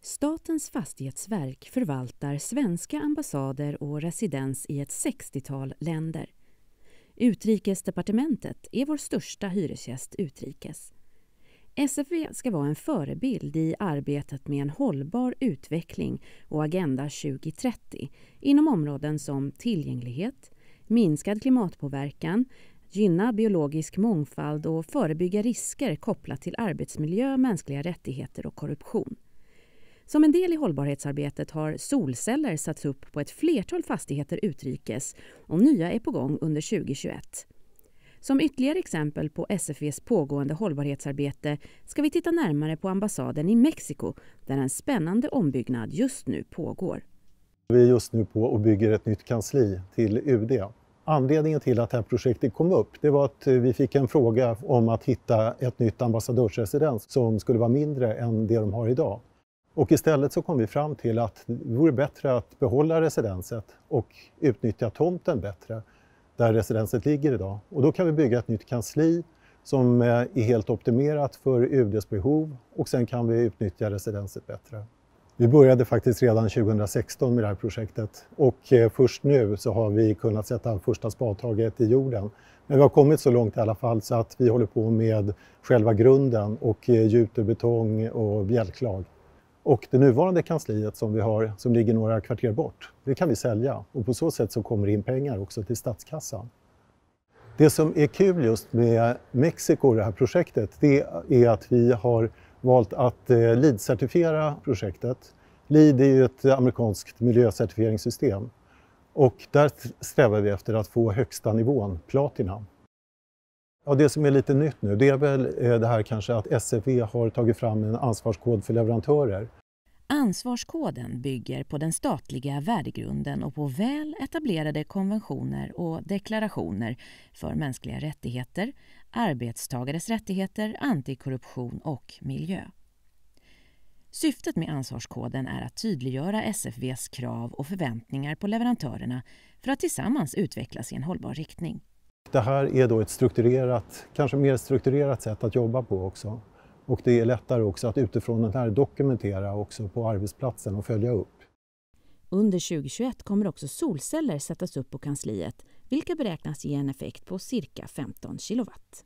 Statens fastighetsverk förvaltar svenska ambassader och residens i ett 60-tal länder. Utrikesdepartementet är vår största hyresgäst utrikes. SFV ska vara en förebild i arbetet med en hållbar utveckling och Agenda 2030 inom områden som tillgänglighet, minskad klimatpåverkan, gynna biologisk mångfald och förebygga risker kopplat till arbetsmiljö, mänskliga rättigheter och korruption. Som en del i hållbarhetsarbetet har solceller satts upp på ett flertal fastigheter utrikes och nya är på gång under 2021. Som ytterligare exempel på SFVs pågående hållbarhetsarbete ska vi titta närmare på ambassaden i Mexiko där en spännande ombyggnad just nu pågår. Vi är just nu på och bygger ett nytt kansli till UD. Anledningen till att det här projektet kom upp det var att vi fick en fråga om att hitta ett nytt ambassadörsresidens som skulle vara mindre än det de har idag. Och istället så kom vi fram till att det vore bättre att behålla residenset och utnyttja tomten bättre där residenset ligger idag. Och då kan vi bygga ett nytt kansli som är helt optimerat för UDs behov och sen kan vi utnyttja residenset bättre. Vi började faktiskt redan 2016 med det här projektet och eh, först nu så har vi kunnat sätta första spadtaget i jorden. Men vi har kommit så långt i alla fall så att vi håller på med själva grunden och eh, gjuter betong och bjälklag. Och det nuvarande kansliet som vi har, som ligger några kvarter bort, det kan vi sälja och på så sätt så kommer det in pengar också till statskassan. Det som är kul just med Mexiko, det här projektet, det är att vi har valt att eh, LEED-certifiera projektet. LEED är ju ett amerikanskt miljöcertifieringssystem och där strävar vi efter att få högsta nivån, Platina. Ja, det som är lite nytt nu det är väl eh, det här kanske att SFV har tagit fram en ansvarskod för leverantörer. Ansvarskoden bygger på den statliga värdegrunden och på väl etablerade konventioner och deklarationer för mänskliga rättigheter, arbetstagares rättigheter, antikorruption och miljö. Syftet med ansvarskoden är att tydliggöra SFVs krav och förväntningar på leverantörerna för att tillsammans utvecklas i en hållbar riktning. Det här är då ett strukturerat, kanske mer strukturerat sätt att jobba på också. Och det är lättare också att utifrån den här dokumentera också på arbetsplatsen och följa upp. Under 2021 kommer också solceller sättas upp på kansliet vilka beräknas ge en effekt på cirka 15 kilowatt.